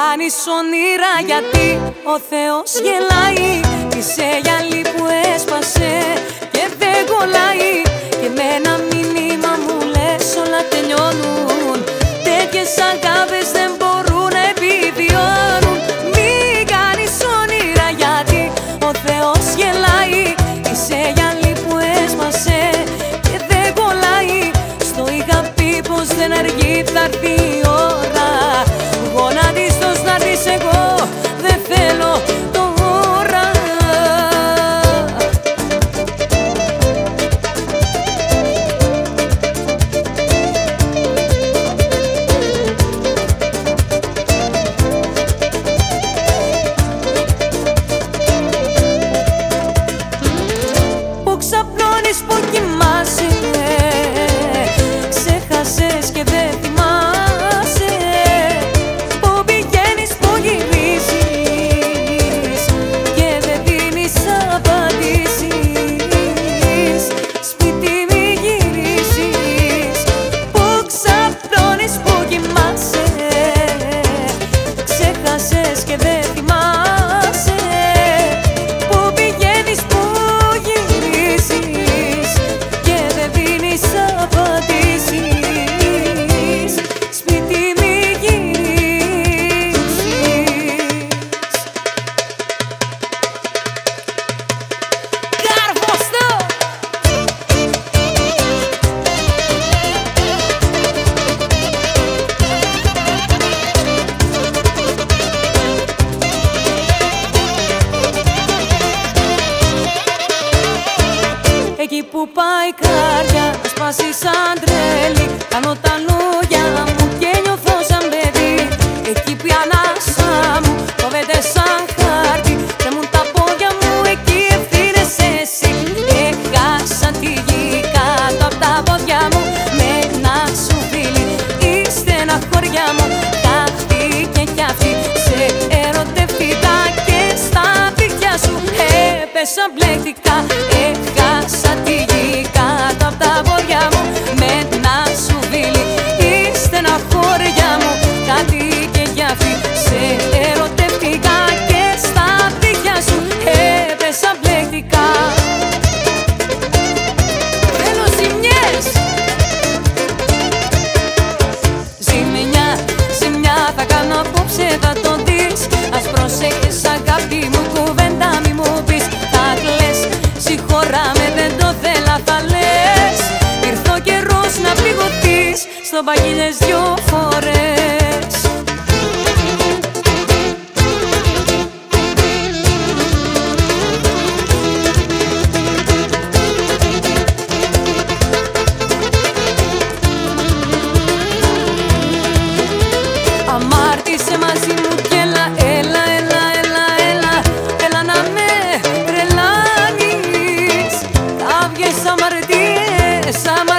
κάνεις όνειρα γιατί ο Θεός γελάει. Είσαι γυαλί που έσπασε και δεν κολλάει. Και με ένα μήνυμα μου λες όλα τελειώνουν. Τέτοιες αγάπες δεν μπορούν να επιβιώνουν. Μην κάνεις όνειρα γιατί ο Θεός γελάει. Είσαι γυαλί που έσπασε και δεν κολλάει. Στο είχα πει πως δεν αργεί θα έρθει Εκεί που πάει η καρδιά να σπάσει σαν τρέλη Κάνω τα λόγια μου και νιώθω σαν παιδί. Εκεί που η ανάσα μου κόβεται σαν χάρτη. Τρέμουν τα πόδια μου εκεί ευθύνες εσύ. Έχασα τη γη κάτω απ' τα πόδια μου Με ένα σου φίλι η στεναχώρια μου Χάθηκε κι αυτή. Σε ερωτευτικά Και στα πηγιά σου έπεσα μπλέκτικα μπαγκίνες δυο φορές. Αμάρτησε μαζί μου και έλα, έλα, έλα, έλα, έλα Έλα να με τρελάνεις. Κάποιες αμαρτίες, αμαρτίες